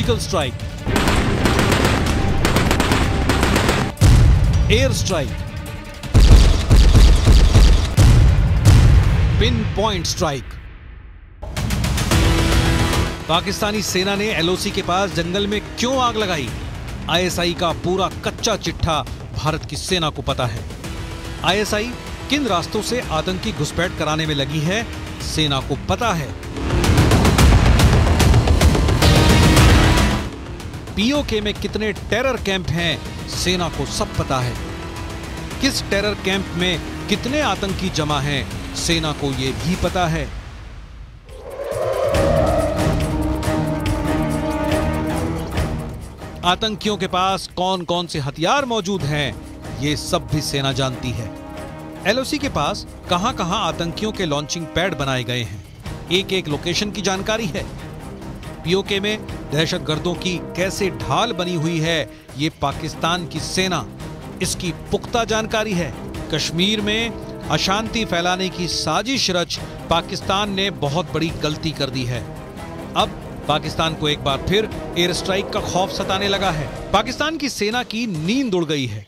Surgical strike air strike pin point strike Pakistani सेना ने LOC के पास जंगल में क्यों आग लगाई? आईएसआई का पूरा कच्चा चिट्ठा भारत की सेना को पता है। आईएसआई किन रास्तों से आतंकी घुसपैठ कराने में लगी है? सेना को पता है। पीओके में कितने टेरर कैंप हैं, सेना को सब पता है। किस टेरर कैंप में कितने आतंकी जमा हैं, सेना को यह भी पता है। आतंकियों के पास कौन कौन से हथियार मौजूद हैं, ये सब भी सेना जानती है। एलओसी के पास कहाँ कहाँ आतंकियों के लॉन्चिंग पैड बनाए गए हैं एक एक लोकेशन की जानकारी है। पीओके में दहशतगर्दों की कैसे ढाल बनी हुई है, ये पाकिस्तान की सेना। इसकी पुख्ता जानकारी है। कश्मीर में अशांति फैलाने की साजिश रच पाकिस्तान ने बहुत बड़ी गलती कर दी है। अब पाकिस्तान को एक बार फिर एयर स्ट्राइक का खौफ सताने लगा है। पाकिस्तान की सेना की नींद उड़ गई है।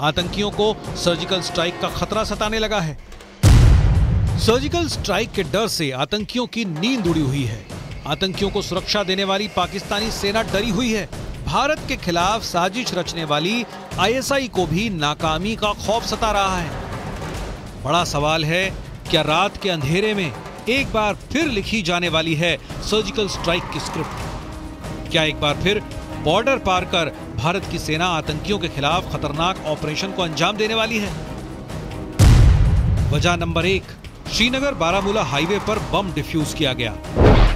आतंकियों को सर्जिकल स्ट्राइक का खतरा सताने लगा है। सर्जिकल स्ट्राइक के डर से आतंकियों की नींद उड़ी हुई है। आतंकियों को सुरक्षा देने वाली पाकिस्तानी सेना डरी हुई है। भारत के खिलाफ साजिश रचने वाली आईएसआई को भी नाकामी का खौफ सता रहा है। बड़ा सवाल है, क्या रात के अंधेरे में एक बार फिर लिखी जाने वाली है सर्जिकल स्ट्राइक की स्क्रिप्ट? क्या एक बार फिर बॉर्डर पार कर भारत की सेना आतंकियों के खिलाफ खतरनाक ऑपरेशन को अंजाम देने वाली है? वजह नंबर एक, श्रीनगर बारामूला हाईवे पर बम डिफ्यूज किया गया।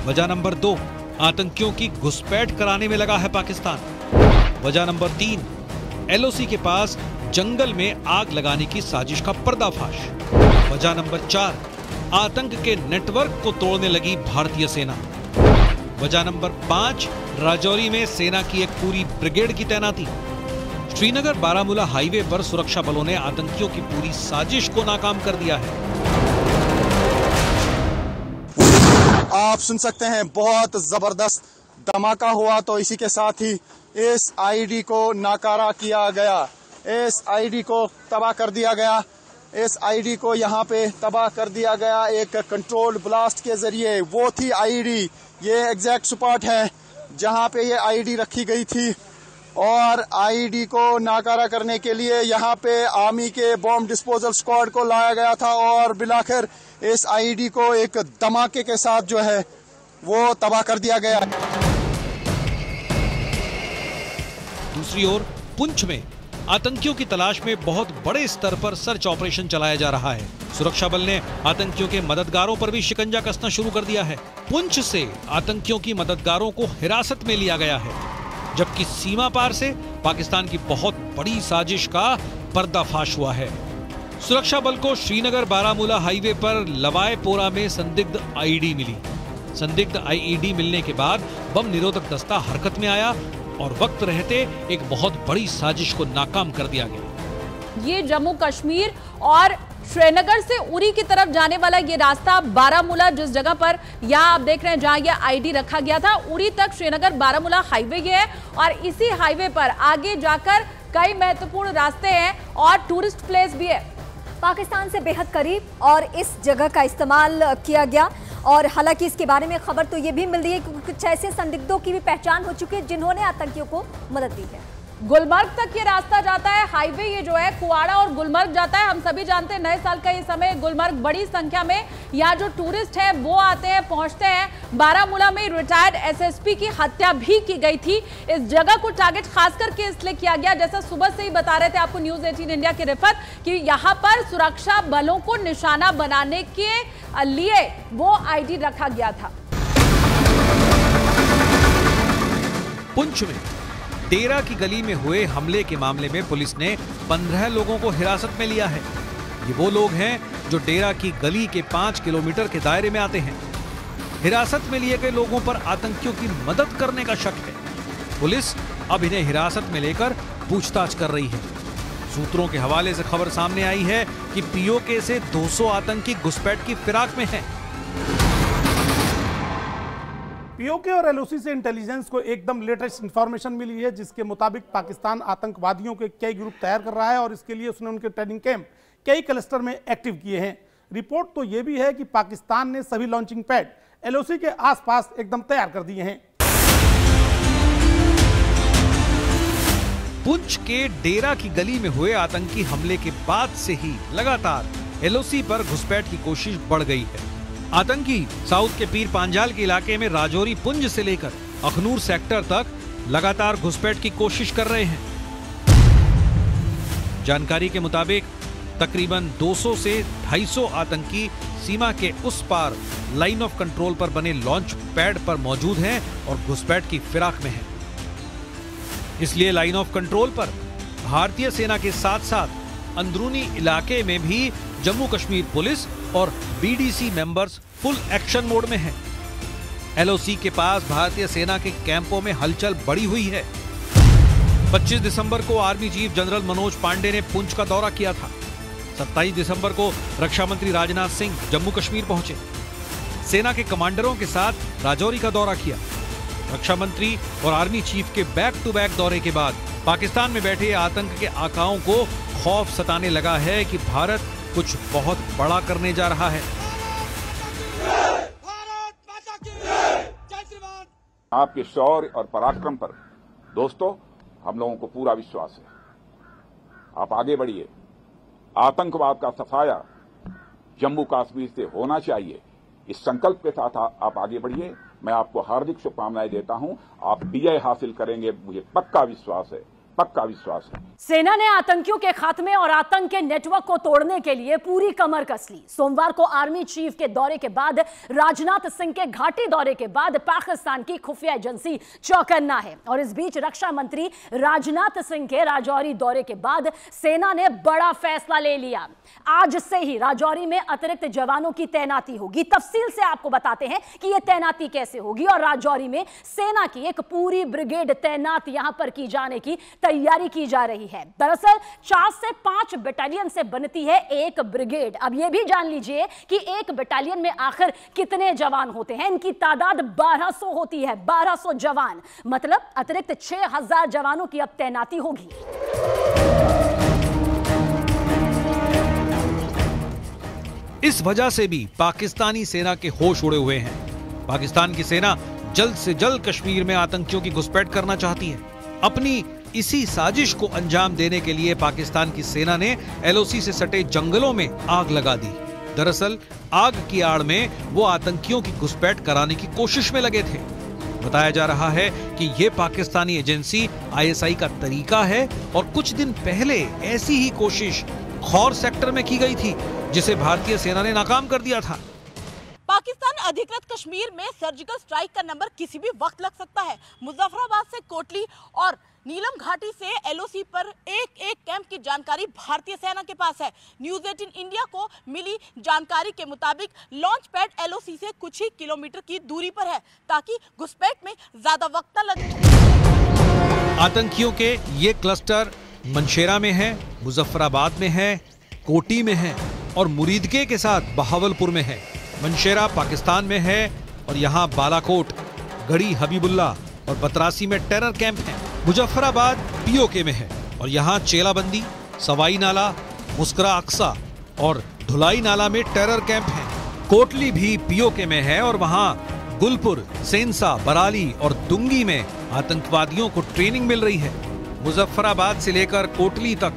वजह नंबर दो, आतंकियों की घुसपैठ कराने में लगा है पाकिस्तान। वजह नंबर तीन, एलओसी के पास जंगल में आग लगाने की साजिश का पर्दाफाश। वजह नंबर चार, आतंक के नेटवर्क को तोड़ने लगी भारतीय सेना। वजह नंबर पाँच, राजौरी में सेना की एक पूरी ब्रिगेड की तैनाती। श्रीनगर बारामूला हाईवे पर सुरक्षा बलों ने आतंकियों की पूरी साजिश को नाकाम कर दिया है। आप सुन सकते हैं, बहुत ज़बरदस्त धमाका हुआ तो इसी के साथ ही इस आईडी को नाकारा किया गया। इस आईडी को तबाह कर दिया गया। इस आईडी को यहाँ पे तबाह कर दिया गया एक कंट्रोल ब्लास्ट के ज़रिए। वो थी आईडी ये एग्जैक्ट स्पॉट है, जहाँ पे ये आईडी रखी गई थी। और आईडी को नाकारा करने के लिए यहाँ पे आर्मी के बॉम्ब डिस्पोजल स्क्वाड को लाया गया था और बिलाखिर इस आईडी को एक धमाके के साथ जो है वो तबाह कर दिया गया। दूसरी ओर, पुंछ में आतंकियों की तलाश में बहुत बड़े स्तर पर सर्च ऑपरेशन चलाया जा रहा है। सुरक्षा बल ने आतंकियों के मददगारों पर भी शिकंजा कसना शुरू कर दिया है। पुंछ से आतंकियों की मददगारों को हिरासत में लिया गया है, जबकि सीमा पार से पाकिस्तान की बहुत बड़ी साजिश का पर्दाफाश हुआ है। सुरक्षा बल को श्रीनगर बारामूला हाईवे पर लवाएपोरा में संदिग्ध आईडी मिली। संदिग्ध आईईडी मिलने के बाद बम निरोधक दस्ता हरकत में आया और वक्त रहते एक बहुत बड़ी साजिश को नाकाम कर दिया गया। ये जम्मू कश्मीर और श्रीनगर से उरी की तरफ़ जाने वाला ये रास्ता बारामूला जिस जगह पर यहाँ आप देख रहे हैं जहाँ ये आईडी रखा गया था, उरी तक श्रीनगर बारामूला हाईवे ये है और इसी हाईवे पर आगे जाकर कई महत्वपूर्ण रास्ते हैं और टूरिस्ट प्लेस भी है। पाकिस्तान से बेहद करीब और इस जगह का इस्तेमाल किया गया। और हालाँकि इसके बारे में खबर तो ये भी मिल रही है कि कुछ ऐसे संदिग्धों की भी पहचान हो चुकी है, जिन्होंने आतंकियों को मदद दी है। गुलमर्ग तक ये रास्ता जाता है, हाईवे ये जो है, कुआड़ा और गुलमर्ग जाता है। हम सभी जानते हैं, नए साल का ये समय, गुलमर्ग बड़ी संख्या में यहाँ जो टूरिस्ट है, वो आते हैं, पहुँचते हैं। बारामूला में रिटायर्ड एसएसपी की हत्या भी की गई थी। इस जगह को टारगेट खास करके इसलिए किया गया, जैसा सुबह से ही बता रहे थे आपको न्यूज़ एटीन इंडिया के रिफत कि यहाँ पर सुरक्षा बलों को निशाना बनाने के लिए वो आईडी रखा गया था। पुंछ में डेरा की गली में हुए हमले के मामले में पुलिस ने पंद्रह लोगों को हिरासत में लिया है। ये वो लोग हैं जो डेरा की गली के पाँच किलोमीटर के दायरे में आते हैं। हिरासत में लिए गए लोगों पर आतंकियों की मदद करने का शक है। पुलिस अब इन्हें हिरासत में लेकर पूछताछ कर रही है। सूत्रों के हवाले से खबर सामने आई है कि पीओके से 200 आतंकी घुसपैठ की फिराक में हैं। पीओके और एलओसी से इंटेलिजेंस को एकदम लेटेस्ट इंफॉर्मेशन मिली है, जिसके मुताबिक पाकिस्तान आतंकवादियों के कई ग्रुप तैयार कर रहा है और इसके लिए उसने उनके ट्रेनिंग कैंप कई क्लस्टर में एक्टिव किए हैं। रिपोर्ट तो ये भी है कि पाकिस्तान ने सभी लॉन्चिंग पैड एलओसी के आसपास एकदम तैयार कर दिए हैं। पुंछ के डेरा की गली में हुए आतंकी हमले के बाद से ही लगातार एलओसी पर घुसपैठ की कोशिश बढ़ गई है। आतंकी साउथ के पीर पांजाल के इलाके में राजौरी पुंज से लेकर अखनूर सेक्टर तक लगातार घुसपैठ की कोशिश कर रहे हैं जानकारी के मुताबिक तकरीबन 200 से 250 आतंकी सीमा के उस पार लाइन ऑफ़ कंट्रोल पर बने लॉन्च पैड पर मौजूद हैं और घुसपैठ की फिराक में हैं। इसलिए लाइन ऑफ़ कंट्रोल पर भारतीय सेना के साथ साथ अंदरूनी इलाके में भी जम्मू कश्मीर पुलिस और BDC members full action mode में हैं। एलओसी के पास भारतीय सेना के कैंपों में हलचल बढ़ी हुई है। 25 दिसंबर को army chief general Manoj Pande ने पुंछ का दौरा किया था। 27 दिसंबर को रक्षा मंत्री राजनाथ सिंह जम्मू कश्मीर पहुँचे। सेना के कमांडरों के साथ राजौरी का दौरा किया। रक्षा मंत्री और आर्मी चीफ के बैक टू बैक दौरे के बाद पाकिस्तान में बैठे आतंक के आकाओं को खौफ सताने लगा है कि भारत कुछ बहुत बड़ा करने जा रहा है। आपके शौर्य और पराक्रम पर, दोस्तों, हम लोगों को पूरा विश्वास है। आप आगे बढ़िए। आतंकवाद का सफाया जम्मू कश्मीर से होना चाहिए। इस संकल्प के साथ आप आगे बढ़िए। मैं आपको हार्दिक शुभकामनाएँ देता हूँ। आप विजय हासिल करेंगे। मुझे पक्का विश्वास है। पक्का विश्वास है। सेना ने आतंकियों के खात्मे और आतंक के नेटवर्क को तोड़ने के लिए पूरी कमर कस ली। सोमवार को आर्मी चीफ के दौरे के बाद, राजनाथ सिंह के घाटी दौरे के बाद पाकिस्तान की खुफिया एजेंसी चौकन्ना है। और इस बीच रक्षा मंत्री राजनाथ सिंह के राजौरी दौरे के बाद सेना ने बड़ा फैसला ले लिया। आज से ही राजौरी में अतिरिक्त जवानों की तैनाती होगी। तफसील से आपको बताते हैं कि यह तैनाती कैसे होगी और राजौरी में सेना की एक पूरी ब्रिगेड तैनात यहाँ पर की जाने की तैयारी की जा रही है। दरअसल, चार से पाँच बटालियन से बनती है एक ब्रिगेड अब यह भी जान लीजिए कि एक बटालियन में आखिर कितने जवान होते हैं। इनकी तादाद 1200 होती है 1200 जवान। मतलब अतिरिक्त 6000 जवानों की अब तैनाती होगी। इस वजह से भी पाकिस्तानी सेना के होश उड़े हुए हैं। पाकिस्तान की सेना जल्द से जल्द कश्मीर में आतंकियों की घुसपैठ करना चाहती है। अपनी इसी साजिश को अंजाम देने के लिए पाकिस्तान की सेना ने एलओसी से सटे जंगलों में आग लगा दी। दरअसल, आग की आड़ में वो आतंकियों की घुसपैठ कराने की कोशिश में लगे थे। बताया जा रहा है कि ये पाकिस्तानी एजेंसी आईएसआई का तरीका है और कुछ दिन पहले ऐसी ही कोशिश खौर सेक्टर में की गई थी, जिसे भारतीय सेना ने नाकाम कर दिया था। पाकिस्तान अधिकृत कश्मीर में सर्जिकल स्ट्राइक का नंबर किसी भी वक्त लग सकता है। मुजफ्फराबाद से कोटली और नीलम घाटी से एलओसी पर एक एक कैंप की जानकारी भारतीय सेना के पास है। न्यूज़ एटीन इंडिया को मिली जानकारी के मुताबिक लॉन्च पैड एलओसी से कुछ ही किलोमीटर की दूरी पर है, ताकि घुसपैठ में ज़्यादा वक्त न लगे। आतंकियों के ये क्लस्टर मनशेरा में है, मुजफ्फराबाद में है, कोटी में है और मुरीदके के साथ बहावलपुर में है। मनशेरा पाकिस्तान में है और यहाँ बालाकोट, गढ़ी हबीबुल्ला और बतरासी में टेरर कैंप है। मुजफ्फराबाद पीओके में है और यहाँ चेलाबंदी, सवाई नाला, मुस्करा अक्सा और धुलाई नाला में टेरर कैंप है। कोटली भी पीओके में है और वहाँ गुलपुर, सेंसा, बराली और दुंगी में आतंकवादियों को ट्रेनिंग मिल रही है। मुजफ्फराबाद से लेकर कोटली तक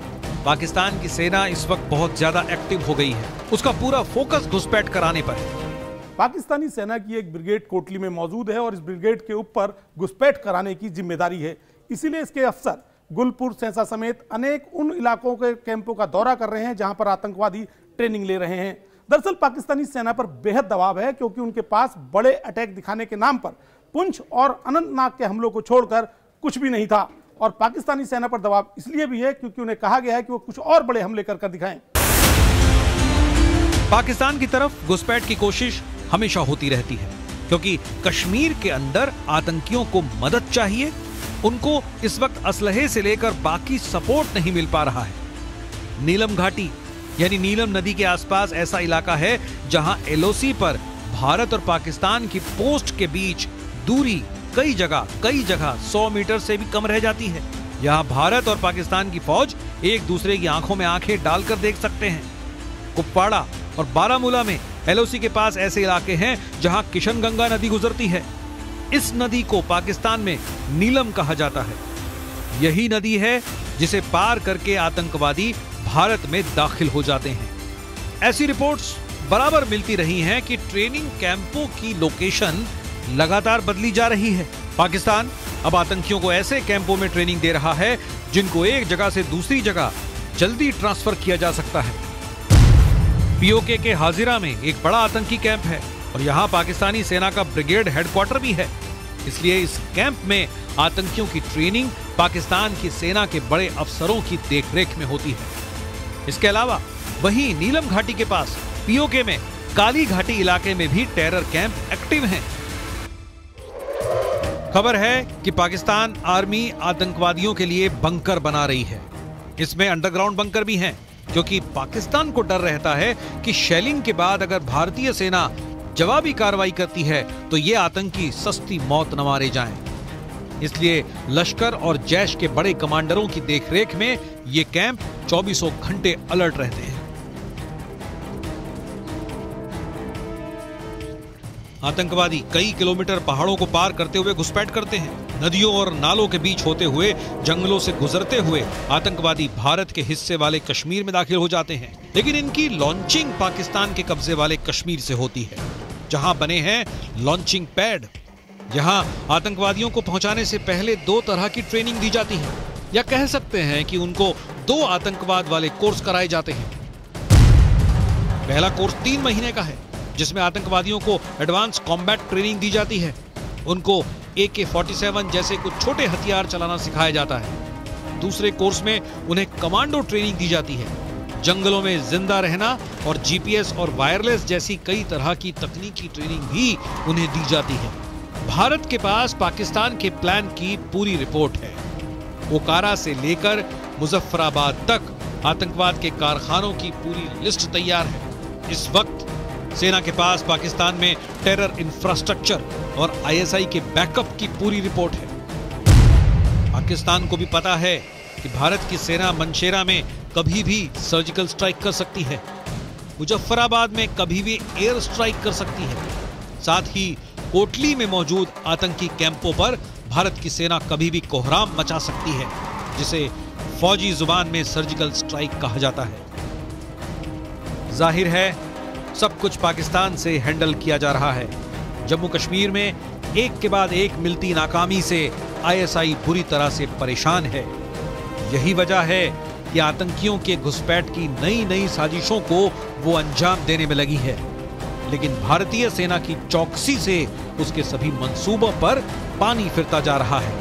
पाकिस्तान की सेना इस वक्त बहुत ज़्यादा एक्टिव हो गई है। उसका पूरा फोकस घुसपैठ कराने पर पाकिस्तानी सेना की एक ब्रिगेड कोटली में मौजूद है और इस ब्रिगेड के ऊपर घुसपैठ कराने की ज़िम्मेदारी है। इसीलिए इसके अफसर गुलपुर सेंसा समेत अनेक उन इलाकों के कैंपों का दौरा कर रहे हैं जहाँ पर आतंकवादी ट्रेनिंग ले रहे हैं। दरअसल पाकिस्तानी सेना पर बेहद दबाव है क्योंकि उनके पास बड़े अटैक दिखाने के नाम पर पुंछ और अनंतनाग के हमलों को छोड़कर कुछ भी नहीं था। और पाकिस्तानी सेना पर दबाव इसलिए भी है क्योंकि उन्हें कहा गया है कि वो कुछ और बड़े हमले कर कर दिखाएँ। पाकिस्तान की तरफ़ घुसपैठ की कोशिश हमेशा होती रहती है, क्योंकि कश्मीर के अंदर आतंकियों को मदद चाहिए। उनको इस वक्त असलहे से लेकर बाकी सपोर्ट नहीं मिल पा रहा है। नीलम घाटी, यानी नीलम नदी के आसपास ऐसा इलाका है जहाँ एलओसी पर भारत और पाकिस्तान की पोस्ट के बीच दूरी कई जगह कई जगह 100 मीटर से भी कम रह जाती है। यहाँ भारत और पाकिस्तान की फौज एक दूसरे की आँखों में आँखें डालकर देख सकते हैं। कुपवाड़ा और बारामूला में एलओसी के पास ऐसे इलाके हैं जहाँ किशनगंगा नदी गुजरती है। इस नदी को पाकिस्तान में नीलम कहा जाता है। यही नदी है जिसे पार करके आतंकवादी भारत में दाखिल हो जाते हैं। ऐसी रिपोर्ट्स बराबर मिलती रही हैं कि ट्रेनिंग कैंपों की लोकेशन लगातार बदली जा रही है। पाकिस्तान अब आतंकियों को ऐसे कैंपों में ट्रेनिंग दे रहा है, जिनको एक जगह से दूसरी जगह जल्दी ट्रांसफ़र किया जा सकता है। पीओके के हाजिरा में एक बड़ा आतंकी कैंप है और यहाँ पाकिस्तानी सेना का ब्रिगेड हेडक्वार्टर भी है। इसलिए इस कैंप में आतंकियों की ट्रेनिंग पाकिस्तान की सेना के बड़े अफसरों की देखरेख में होती है। इसके अलावा वहीं नीलम घाटी के पास पीओके में काली घाटी इलाके में भी टेरर कैंप एक्टिव हैं। खबर है कि पाकिस्तान आर्मी आतंकवादियों के लिए बंकर बना रही है इसमें अंडरग्राउंड बंकर भी हैं क्योंकि पाकिस्तान को डर रहता है कि शेलिंग के बाद अगर भारतीय सेना जवाबी कार्रवाई करती है तो ये आतंकी सस्ती मौत न मारे जाएँ। इसलिए लश्कर और जैश के बड़े कमांडरों की देखरेख में ये कैंप चौबीसों घंटे अलर्ट रहते हैं आतंकवादी कई किलोमीटर पहाड़ों को पार करते हुए घुसपैठ करते हैं। नदियों और नालों के बीच होते हुए, जंगलों से गुजरते हुए आतंकवादी भारत के हिस्से वाले कश्मीर में दाखिल हो जाते हैं। लेकिन इनकी लॉन्चिंग पाकिस्तान के कब्जे वाले कश्मीर से होती है, जहाँ बने हैं लॉन्चिंग पैड। यहाँ आतंकवादियों को पहुँचाने से पहले दो तरह की ट्रेनिंग दी जाती है, या कह सकते हैं कि उनको दो आतंकवाद वाले कोर्स कराए जाते हैं। पहला कोर्स तीन महीने का है जिसमें आतंकवादियों को एडवांस कॉम्बैट ट्रेनिंग दी जाती है। उनको ए के जैसे कुछ छोटे हथियार चलाना सिखाया जाता है। दूसरे कोर्स में उन्हें कमांडो ट्रेनिंग दी जाती है। जंगलों में ज़िंदा रहना और जीपीएस और वायरलेस जैसी कई तरह की तकनीकी ट्रेनिंग भी उन्हें दी जाती है। भारत के पास पाकिस्तान के प्लान की पूरी रिपोर्ट है। ओकारा से लेकर मुजफ्फराबाद तक आतंकवाद के कारखानों की पूरी लिस्ट तैयार है। इस वक्त सेना के पास पाकिस्तान में टेरर इंफ्रास्ट्रक्चर और आईएसआई के बैकअप की पूरी रिपोर्ट है। पाकिस्तान को भी पता है कि भारत की सेना मनशेरा में कभी भी सर्जिकल स्ट्राइक कर सकती है। मुजफ्फराबाद में कभी भी एयर स्ट्राइक कर सकती है। साथ ही कोटली में मौजूद आतंकी कैंपों पर भारत की सेना कभी भी कोहराम मचा सकती है, जिसे फौजी ज़ुबान में सर्जिकल स्ट्राइक कहा जाता है। ज़ाहिर है सब कुछ पाकिस्तान से हैंडल किया जा रहा है। जम्मू कश्मीर में एक के बाद एक मिलती नाकामी से आईएसआई बुरी तरह से परेशान है। यही वजह है कि आतंकियों के घुसपैठ की नई नई साजिशों को वो अंजाम देने में लगी है। लेकिन भारतीय सेना की चौकसी से उसके सभी मंसूबों पर पानी फिरता जा रहा है।